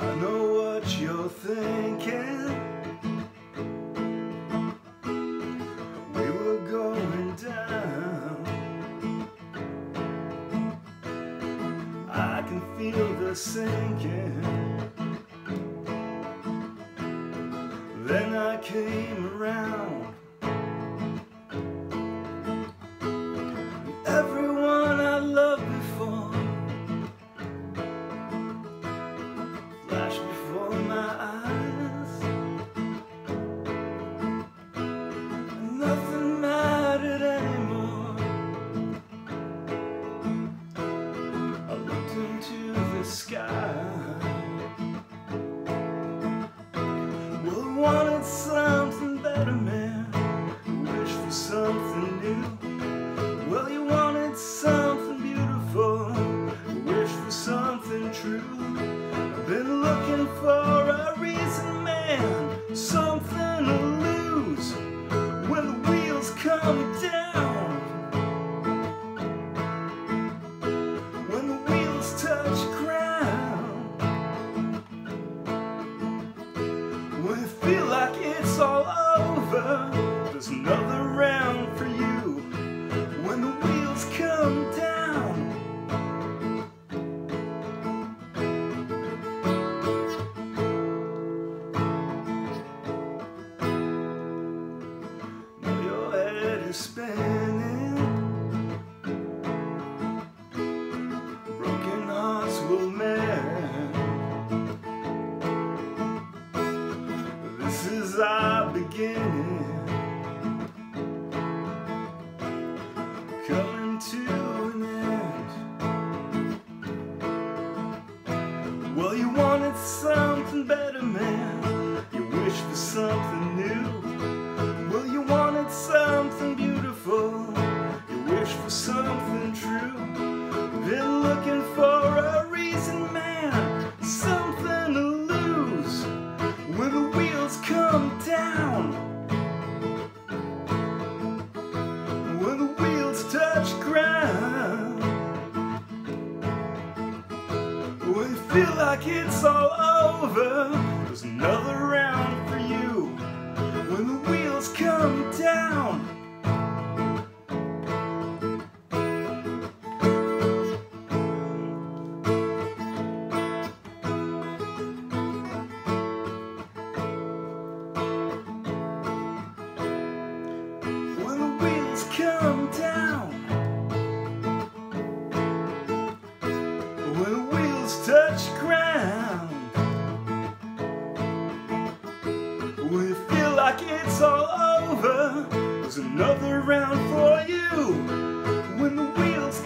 I know what you're thinking. We were going down. I can feel the sinking. Then I came around. Better, man. Wish for something new. Well, you wanted something beautiful. Wish for something true. I've been looking for a reason, man. Something to lose when the wheels come down. When the wheels touch ground. When you feel like it's all over, there's another round for you. When the wheels come down. Now your head is spinning. Something better, man. You wish for something new. You feel like it's all over, there's another round like it's all over. There's another round for you when the wheels